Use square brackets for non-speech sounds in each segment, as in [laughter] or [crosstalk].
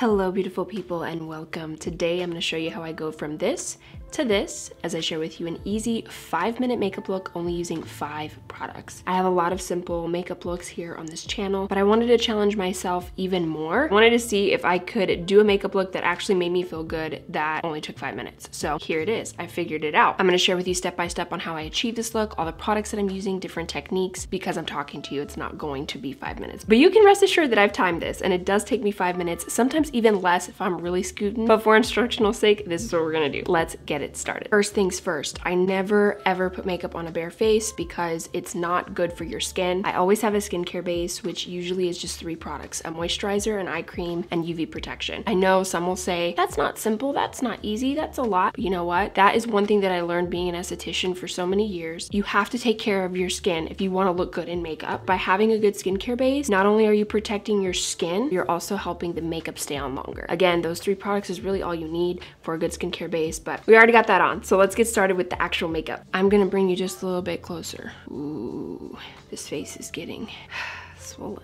Hello beautiful people and welcome. Today I'm to show you how I go from this to this as I share with you an easy five minute makeup look only using five products. I have a lot of simple makeup looks here on this channel, but I wanted to challenge myself even more. I wanted to see if I could do a makeup look that actually made me feel good that only took five minutes. So here it is. I figured it out. I'm gonna share with you step by step on how I achieve this look, all the products that I'm using, different techniques. Because I'm talking to you, it's not going to be five minutes. But you can rest assured that I've timed this and it does take me five minutes, sometimes even less if I'm really scooting. But for instructional sake, this is what we're gonna do. Let's get get it started. First things first, I never ever put makeup on a bare face because it's not good for your skin. I always have a skincare base, which usually is just three products, a moisturizer, an eye cream, and UV protection. I know some will say, that's not simple, that's not easy, that's a lot. But you know what? That is one thing that I learned being an esthetician for so many years. You have to take care of your skin if you wanna look good in makeup. By having a good skincare base, not only are you protecting your skin, you're also helping the makeup stay on longer. Again, those three products is really all you need for a good skincare base, but we already got that on, so let's get started with the actual makeup. I'm gonna bring you just a little bit closer. Ooh, this face is getting [sighs] swollen.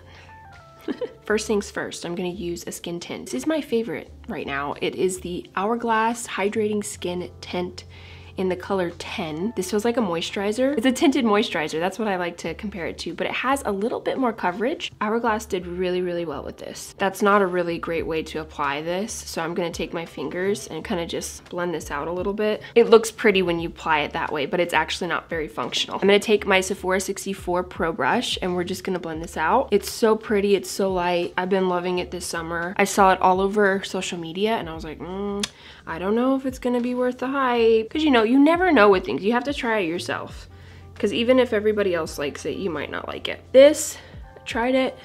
[laughs] first things first, I'm gonna use a skin tint. This is my favorite right now. It is the Hourglass Hydrating Skin Tint in the color 10. This feels like a moisturizer. It's a tinted moisturizer. That's what I like to compare it to, but it has a little bit more coverage. Hourglass did really, really well with this. That's not a really great way to apply this. So I'm gonna take my fingers and kind of just blend this out a little bit. It looks pretty when you apply it that way, but it's actually not very functional. I'm gonna take my Sephora 64 Pro brush and we're just gonna blend this out. It's so pretty, it's so light. I've been loving it this summer. I saw it all over social media and I was like, mm, I don't know if it's gonna be worth the hype. Cause you know, you never know with things. You have to try it yourself. Because even if everybody else likes it, you might not like it. This, I tried it,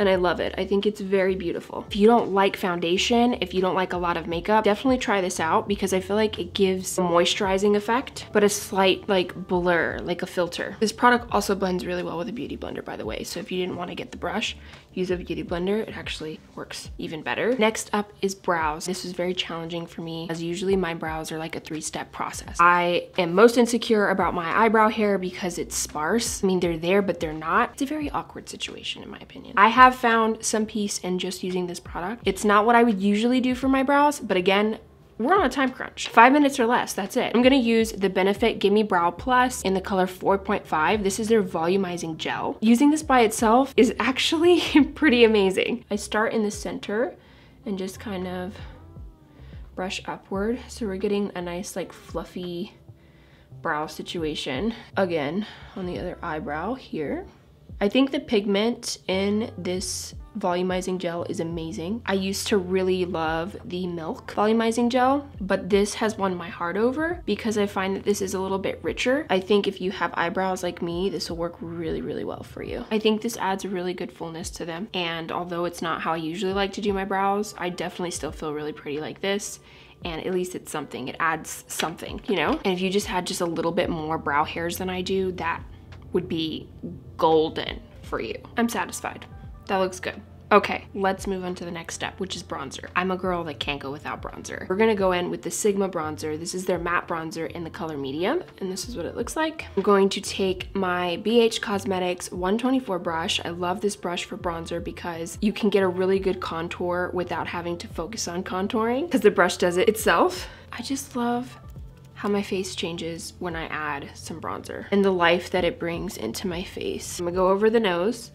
and I love it. I think it's very beautiful. If you don't like foundation, if you don't like a lot of makeup, definitely try this out because I feel like it gives a moisturizing effect, but a slight like blur, like a filter. This product also blends really well with a beauty blender, by the way. So if you didn't want to get the brush, use a beauty blender, it actually works even better. Next up is brows. This is very challenging for me as usually my brows are like a three-step process. I am most insecure about my eyebrow hair because it's sparse. I mean, they're there, but they're not. It's a very awkward situation in my opinion. I have found some peace in just using this product. It's not what I would usually do for my brows, but again, we're on a time crunch. Five minutes or less, that's it. I'm gonna use the Benefit Gimme Brow Plus in the color 4.5. This is their volumizing gel. Using this by itself is actually [laughs] pretty amazing. I start in the center and just kind of brush upward. So we're getting a nice like fluffy brow situation. Again, on the other eyebrow here. I think the pigment in this volumizing gel is amazing. I used to really love the Milk volumizing gel, but this has won my heart over because I find that this is a little bit richer. I think if you have eyebrows like me, this will work really, really well for you. I think this adds a really good fullness to them. And although it's not how I usually like to do my brows, I definitely still feel really pretty like this and at least it's something. It adds something, you know? And if you just had just a little bit more brow hairs than I do, that would be golden for you. I'm satisfied. That looks good. Okay, let's move on to the next step, which is bronzer. I'm a girl that can't go without bronzer. We're gonna go in with the Sigma bronzer. This is their matte bronzer in the color medium, and this is what it looks like. I'm going to take my BH Cosmetics 124 brush. I love this brush for bronzer because you can get a really good contour without having to focus on contouring because the brush does it itself. I just love how my face changes when I add some bronzer and the life that it brings into my face. I'm gonna go over the nose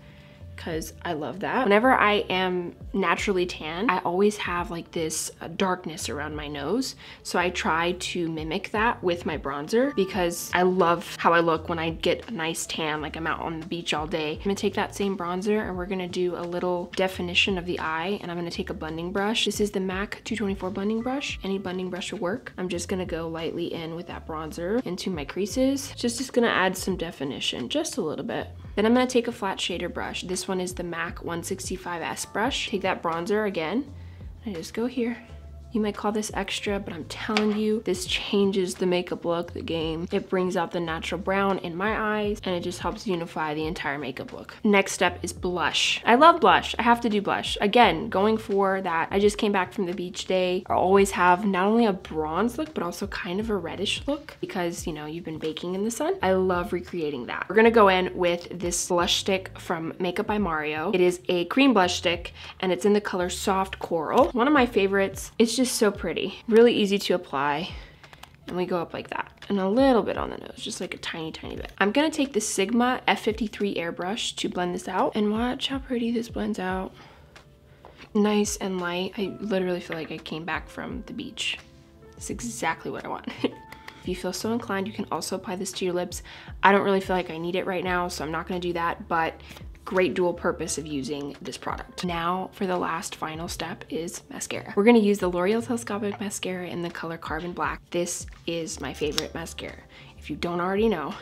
because I love that. Whenever I am naturally tan, I always have like this uh, darkness around my nose. So I try to mimic that with my bronzer because I love how I look when I get a nice tan, like I'm out on the beach all day. I'm gonna take that same bronzer and we're gonna do a little definition of the eye and I'm gonna take a blending brush. This is the MAC 224 blending brush. Any blending brush will work. I'm just gonna go lightly in with that bronzer into my creases. Just, just gonna add some definition, just a little bit. Then I'm gonna take a flat shader brush. This one is the MAC 165S brush. Take that bronzer again. I just go here You might call this extra, but I'm telling you, this changes the makeup look, the game. It brings out the natural brown in my eyes, and it just helps unify the entire makeup look. Next step is blush. I love blush. I have to do blush. Again, going for that, I just came back from the beach day. I always have not only a bronze look, but also kind of a reddish look because, you know, you've been baking in the sun. I love recreating that. We're gonna go in with this blush stick from Makeup by Mario. It is a cream blush stick, and it's in the color Soft Coral. One of my favorites. It's just so pretty. Really easy to apply. And we go up like that. And a little bit on the nose, just like a tiny, tiny bit. I'm gonna take the Sigma F53 airbrush to blend this out. And watch how pretty this blends out. Nice and light. I literally feel like I came back from the beach. It's exactly what I want. [laughs] if you feel so inclined, you can also apply this to your lips. I don't really feel like I need it right now, so I'm not gonna do that, but great dual purpose of using this product. Now for the last final step is mascara. We're gonna use the L'Oreal Telescopic Mascara in the color Carbon Black. This is my favorite mascara. If you don't already know,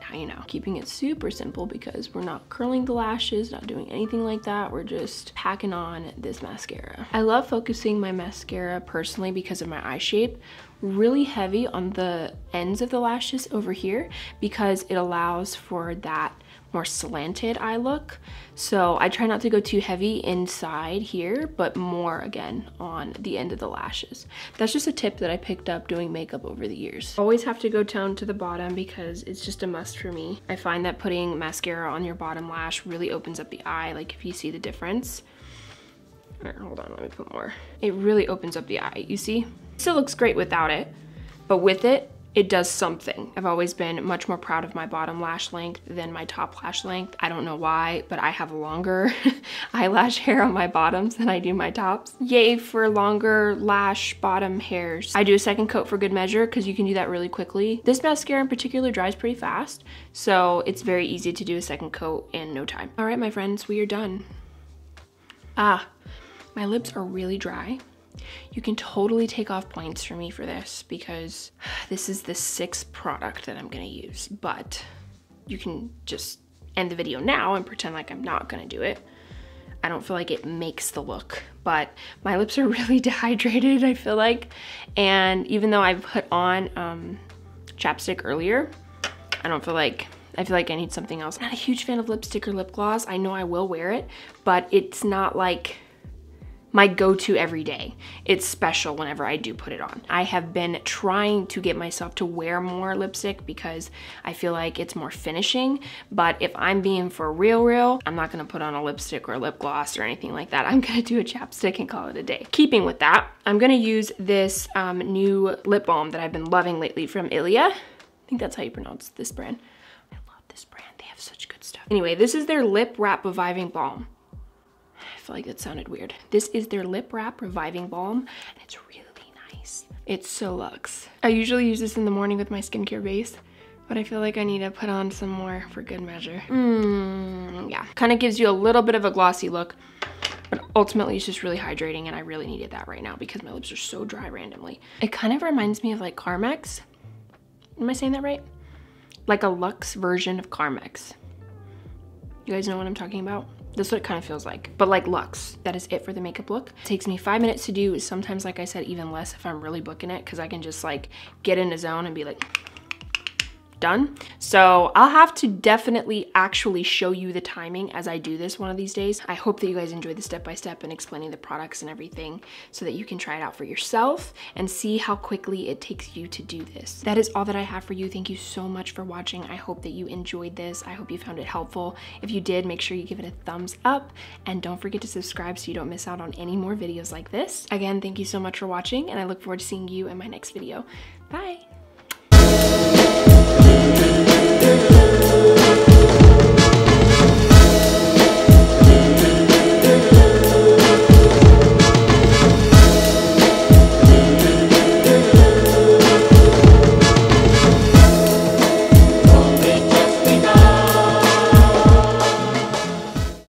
now you know. Keeping it super simple because we're not curling the lashes, not doing anything like that. We're just packing on this mascara. I love focusing my mascara personally because of my eye shape really heavy on the ends of the lashes over here because it allows for that more slanted eye look. So I try not to go too heavy inside here, but more again on the end of the lashes. That's just a tip that I picked up doing makeup over the years. Always have to go down to the bottom because it's just a must for me. I find that putting mascara on your bottom lash really opens up the eye, like if you see the difference. Right, hold on, let me put more. It really opens up the eye, you see? Still looks great without it, but with it, it does something. I've always been much more proud of my bottom lash length than my top lash length. I don't know why, but I have longer [laughs] eyelash hair on my bottoms than I do my tops. Yay for longer lash bottom hairs. I do a second coat for good measure because you can do that really quickly. This mascara in particular dries pretty fast, so it's very easy to do a second coat in no time. All right, my friends, we are done. Ah, my lips are really dry. You can totally take off points for me for this because [sighs] this is the sixth product that I'm gonna use, but you can just end the video now and pretend like I'm not gonna do it. I don't feel like it makes the look, but my lips are [laughs] really dehydrated, I feel like. And even though I've put on um, chapstick earlier, I don't feel like I feel like I need something else. I'm not a huge fan of lipstick or lip gloss. I know I will wear it, but it's not like my go-to every day. It's special whenever I do put it on. I have been trying to get myself to wear more lipstick because I feel like it's more finishing, but if I'm being for real real, I'm not gonna put on a lipstick or a lip gloss or anything like that. I'm [laughs] gonna do a chapstick and call it a day. Keeping with that, I'm gonna use this um, new lip balm that I've been loving lately from Ilia. I think that's how you pronounce this brand. I love this brand, they have such good stuff. Anyway, this is their Lip Wrap Reviving Balm feel like that sounded weird. This is their Lip Wrap Reviving Balm, and it's really nice. It's so luxe. I usually use this in the morning with my skincare base, but I feel like I need to put on some more for good measure. Mmm, yeah. Kind of gives you a little bit of a glossy look, but ultimately it's just really hydrating and I really needed that right now because my lips are so dry randomly. It kind of reminds me of like Carmex. Am I saying that right? Like a luxe version of Carmex. You guys know what I'm talking about? This is what it kind of feels like, but like luxe. That is it for the makeup look. It takes me five minutes to do. Sometimes, like I said, even less if I'm really booking it because I can just like get in a zone and be like, done. So I'll have to definitely actually show you the timing as I do this one of these days. I hope that you guys enjoy the step-by-step -step and explaining the products and everything so that you can try it out for yourself and see how quickly it takes you to do this. That is all that I have for you. Thank you so much for watching. I hope that you enjoyed this. I hope you found it helpful. If you did, make sure you give it a thumbs up and don't forget to subscribe so you don't miss out on any more videos like this. Again, thank you so much for watching and I look forward to seeing you in my next video. Bye!